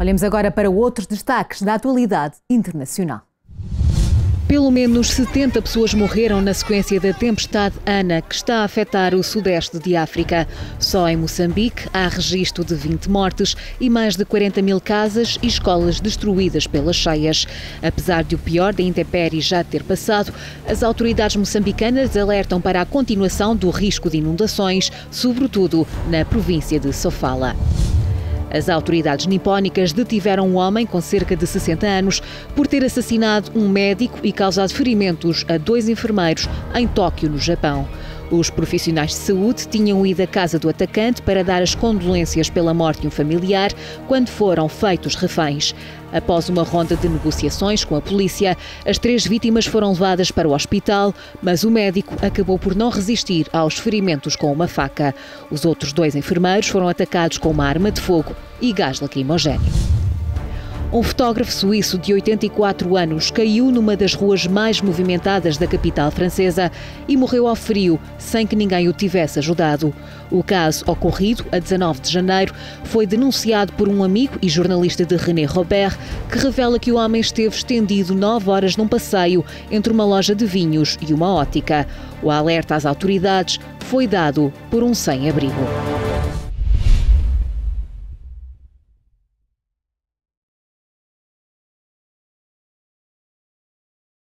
Olhamos agora para outros destaques da atualidade internacional. Pelo menos 70 pessoas morreram na sequência da tempestade Ana, que está a afetar o sudeste de África. Só em Moçambique há registro de 20 mortes e mais de 40 mil casas e escolas destruídas pelas cheias. Apesar de o pior da intempérie já ter passado, as autoridades moçambicanas alertam para a continuação do risco de inundações, sobretudo na província de Sofala. As autoridades nipónicas detiveram um homem com cerca de 60 anos por ter assassinado um médico e causado ferimentos a dois enfermeiros em Tóquio, no Japão. Os profissionais de saúde tinham ido à casa do atacante para dar as condolências pela morte de um familiar quando foram feitos reféns. Após uma ronda de negociações com a polícia, as três vítimas foram levadas para o hospital, mas o médico acabou por não resistir aos ferimentos com uma faca. Os outros dois enfermeiros foram atacados com uma arma de fogo e gás lacrimogéneo. Um fotógrafo suíço de 84 anos caiu numa das ruas mais movimentadas da capital francesa e morreu ao frio, sem que ninguém o tivesse ajudado. O caso, ocorrido a 19 de janeiro, foi denunciado por um amigo e jornalista de René Robert, que revela que o homem esteve estendido nove horas num passeio entre uma loja de vinhos e uma ótica. O alerta às autoridades foi dado por um sem-abrigo.